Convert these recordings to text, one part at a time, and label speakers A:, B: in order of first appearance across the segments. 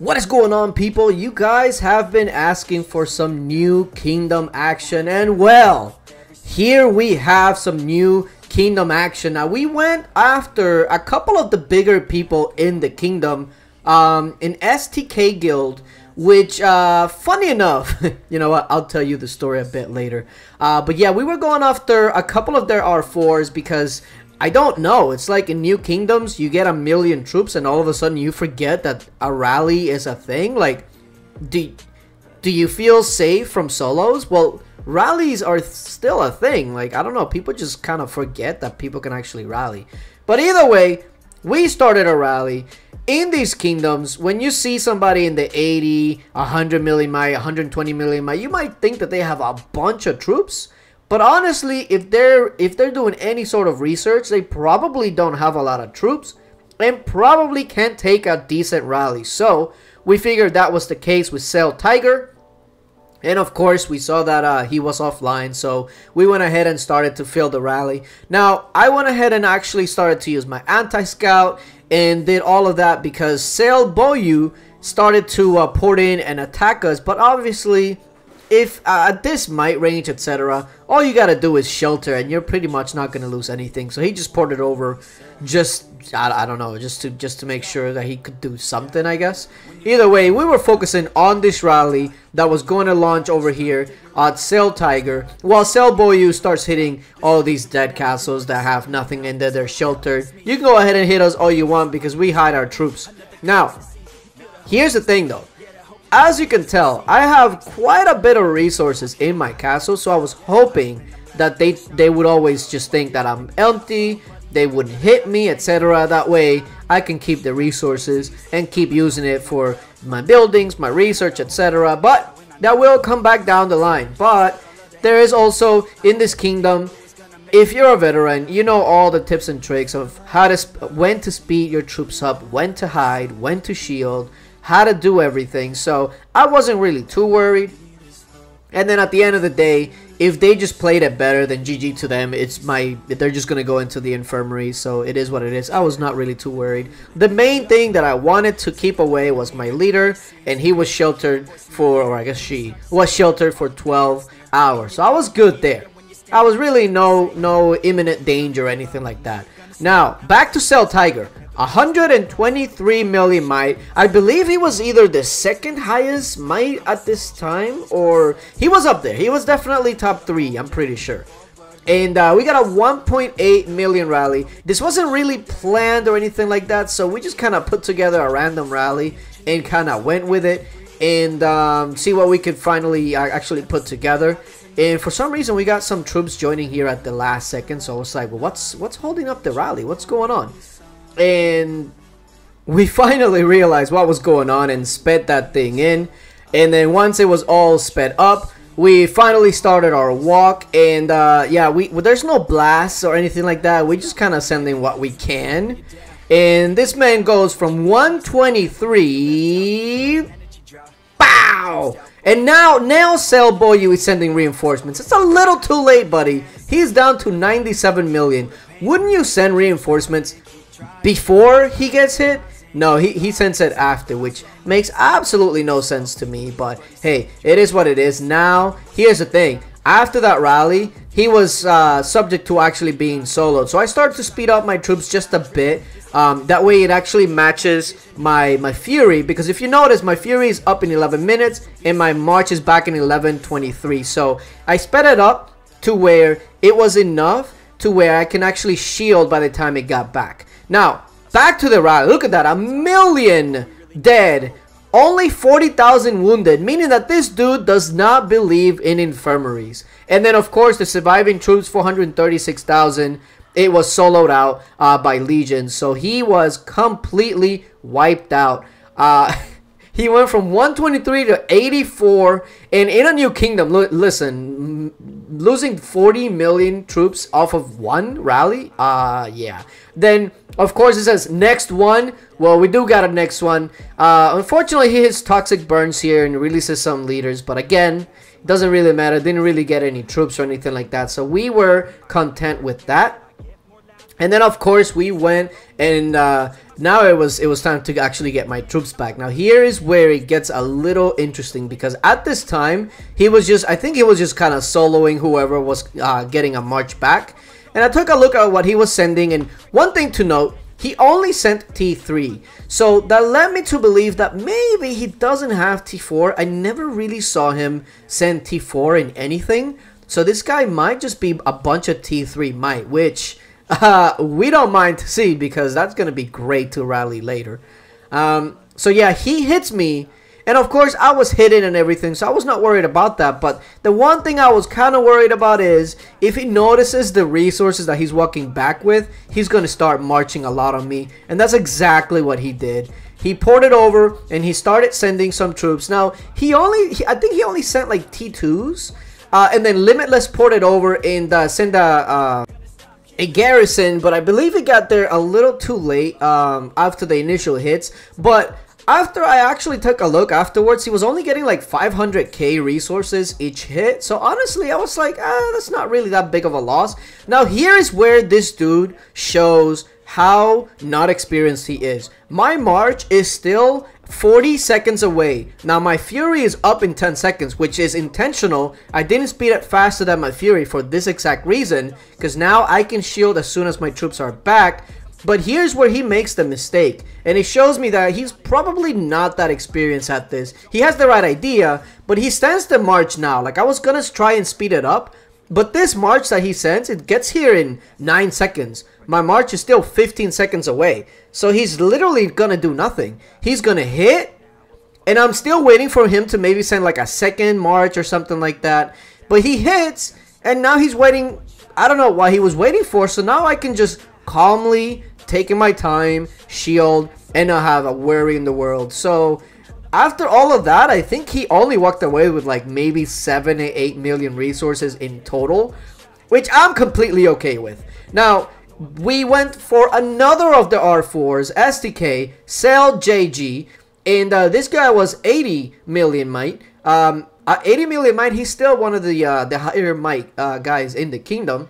A: What is going on people? You guys have been asking for some new Kingdom action and well, here we have some new Kingdom action. Now we went after a couple of the bigger people in the Kingdom um, in STK Guild which uh, funny enough, you know what, I'll tell you the story a bit later. Uh, but yeah, we were going after a couple of their R4s because I don't know. It's like in New Kingdoms, you get a million troops and all of a sudden you forget that a rally is a thing. Like, do, do you feel safe from solos? Well, rallies are still a thing. Like, I don't know. People just kind of forget that people can actually rally. But either way, we started a rally. In these kingdoms, when you see somebody in the 80, 100 million might, 120 million might, you might think that they have a bunch of troops. But honestly, if they're if they're doing any sort of research, they probably don't have a lot of troops and probably can't take a decent rally. So we figured that was the case with Cell Tiger. And of course, we saw that uh, he was offline, so we went ahead and started to fill the rally. Now, I went ahead and actually started to use my anti-scout and did all of that because Sail Boyu started to uh, port in and attack us, but obviously if uh, this might range, etc., all you gotta do is shelter, and you're pretty much not gonna lose anything. So he just poured it over, just I, I don't know, just to just to make sure that he could do something, I guess. Either way, we were focusing on this rally that was going to launch over here at Cell Tiger, while Cell Boyu starts hitting all these dead castles that have nothing in there. They're sheltered. You can go ahead and hit us all you want because we hide our troops. Now, here's the thing though. As you can tell, I have quite a bit of resources in my castle, so I was hoping that they, they would always just think that I'm empty, they wouldn't hit me, etc. That way, I can keep the resources and keep using it for my buildings, my research, etc. But that will come back down the line. But there is also, in this kingdom, if you're a veteran, you know all the tips and tricks of how to when to speed your troops up, when to hide, when to shield, how to do everything. So I wasn't really too worried. And then at the end of the day, if they just played it better, than GG to them. It's my they're just gonna go into the infirmary, so it is what it is. I was not really too worried. The main thing that I wanted to keep away was my leader, and he was sheltered for, or I guess she was sheltered for 12 hours. So I was good there. I was really no no imminent danger or anything like that. Now back to Cell Tiger. 123 million might. I believe he was either the second highest might at this time or he was up there. He was definitely top three, I'm pretty sure. And uh, we got a 1.8 million rally. This wasn't really planned or anything like that, so we just kind of put together a random rally and kind of went with it and um, see what we could finally uh, actually put together. And for some reason, we got some troops joining here at the last second. So I was like, well, what's what's holding up the rally? What's going on? and we finally realized what was going on and sped that thing in and then once it was all sped up we finally started our walk and uh, yeah we well, there's no blasts or anything like that we just kind of sending what we can and this man goes from 123 Bow! And now, now Cell Boyu is sending reinforcements. It's a little too late, buddy. He's down to 97 million. Wouldn't you send reinforcements before he gets hit. No, he, he sends it after, which makes absolutely no sense to me. But hey, it is what it is. Now, here's the thing. After that rally, he was uh, subject to actually being soloed. So I started to speed up my troops just a bit. Um, that way it actually matches my, my Fury. Because if you notice, my Fury is up in 11 minutes and my March is back in 11.23. So I sped it up to where it was enough to where I can actually shield by the time it got back. Now, back to the rally. Look at that. A million dead. Only 40,000 wounded, meaning that this dude does not believe in infirmaries. And then, of course, the surviving troops, 436,000. It was soloed out uh, by Legion. So he was completely wiped out. Uh, he went from 123 to 84. And in a new kingdom, listen, losing 40 million troops off of one rally? Uh, yeah. Then of course, it says next one. Well, we do got a next one. Uh, unfortunately, he hits toxic burns here and releases some leaders. But again, it doesn't really matter. Didn't really get any troops or anything like that. So we were content with that. And then, of course, we went and uh, now it was it was time to actually get my troops back. Now here is where it gets a little interesting because at this time he was just I think he was just kind of soloing whoever was uh, getting a march back. And I took a look at what he was sending and one thing to note he only sent T3. So that led me to believe that maybe he doesn't have T4. I never really saw him send T4 in anything. So this guy might just be a bunch of T3 might, which uh, we don't mind to see because that's going to be great to rally later. Um, so yeah, he hits me and of course, I was hidden and everything, so I was not worried about that. But the one thing I was kind of worried about is if he notices the resources that he's walking back with, he's going to start marching a lot on me. And that's exactly what he did. He ported over and he started sending some troops. Now, he only, he, I think he only sent like T2s. Uh, and then Limitless ported over and uh, sent a, uh, a garrison, but I believe it got there a little too late um, after the initial hits. But after I actually took a look afterwards, he was only getting like 500k resources each hit. So honestly, I was like, ah, that's not really that big of a loss. Now here is where this dude shows how not experienced he is. My March is still 40 seconds away. Now my Fury is up in 10 seconds, which is intentional. I didn't speed up faster than my Fury for this exact reason, because now I can shield as soon as my troops are back, but here's where he makes the mistake. And it shows me that he's probably not that experienced at this. He has the right idea, but he stands the march now. Like, I was gonna try and speed it up. But this march that he sends, it gets here in 9 seconds. My march is still 15 seconds away. So he's literally gonna do nothing. He's gonna hit, and I'm still waiting for him to maybe send like a second march or something like that. But he hits, and now he's waiting. I don't know why he was waiting for, so now I can just calmly taking my time, shield, and not have a worry in the world. So after all of that, I think he only walked away with like maybe 7 to 8 million resources in total, which I'm completely okay with. Now, we went for another of the R4s, STK, Cell JG, and uh, this guy was 80 million might. Um, uh, 80 million might, he's still one of the uh, the higher might uh, guys in the kingdom.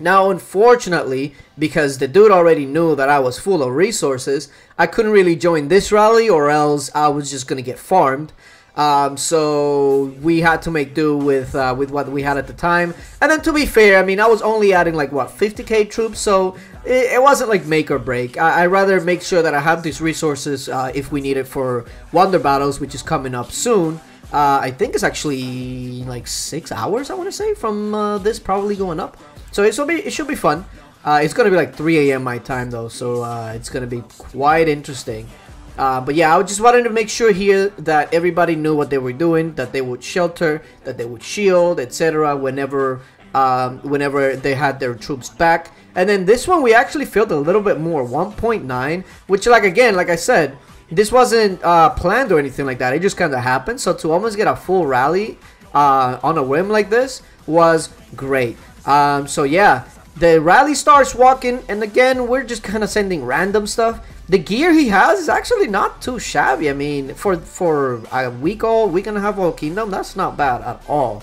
A: Now, unfortunately, because the dude already knew that I was full of resources, I couldn't really join this rally or else I was just going to get farmed. Um, so we had to make do with uh, with what we had at the time. And then to be fair, I mean, I was only adding like, what, 50k troops? So it, it wasn't like make or break. I, would rather make sure that I have these resources uh, if we need it for Wonder Battles, which is coming up soon. Uh, I think it's actually like six hours, I want to say, from uh, this probably going up. So it should be it should be fun. Uh, it's gonna be like 3 a.m. my time though, so uh, it's gonna be quite interesting. Uh, but yeah, I just wanted to make sure here that everybody knew what they were doing, that they would shelter, that they would shield, etc. Whenever um, whenever they had their troops back. And then this one we actually filled a little bit more, 1.9, which like again, like I said, this wasn't uh, planned or anything like that. It just kind of happened. So to almost get a full rally uh, on a whim like this was great. Um, so yeah, the rally starts walking, and again, we're just kind of sending random stuff. The gear he has is actually not too shabby. I mean, for for a week old, week and a half old Kingdom, that's not bad at all.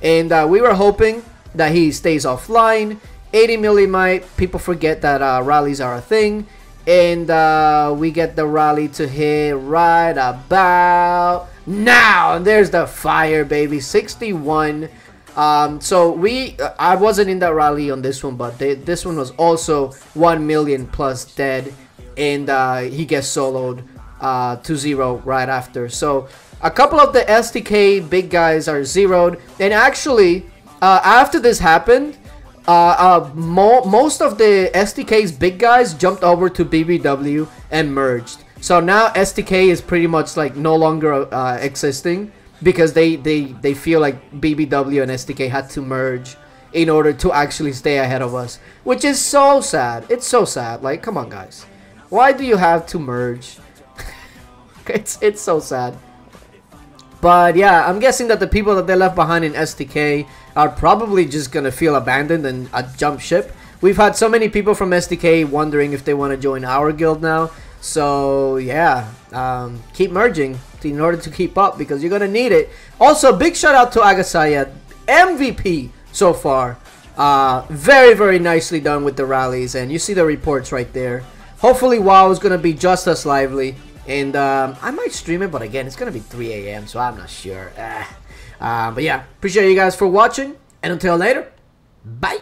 A: And uh, we were hoping that he stays offline. 80 millimite, people forget that uh, rallies are a thing. And uh, we get the rally to hit right about now. And there's the fire, baby. 61. Um, so we, uh, I wasn't in that rally on this one, but they, this one was also 1 million plus dead, and uh, he gets soloed uh, to zero right after. So a couple of the STK big guys are zeroed, and actually, uh, after this happened, uh, uh, mo most of the STK's big guys jumped over to BBW and merged. So now STK is pretty much like no longer existing because they they they feel like BBW and STK had to merge in order to actually stay ahead of us, which is so sad. It's so sad. Like, come on, guys, why do you have to merge? it's it's so sad. But yeah, I'm guessing that the people that they left behind in STK are probably just gonna feel abandoned and a jump ship. We've had so many people from STK wondering if they want to join our guild now. So yeah, um, keep merging in order to keep up because you're gonna need it. Also, big shout out to Agasaya, MVP so far. Uh, very very nicely done with the rallies, and you see the reports right there. Hopefully WoW is gonna be just as lively. And um, I might stream it, but again, it's gonna be 3 a.m., so I'm not sure. Uh, but yeah, appreciate you guys for watching, and until later, bye.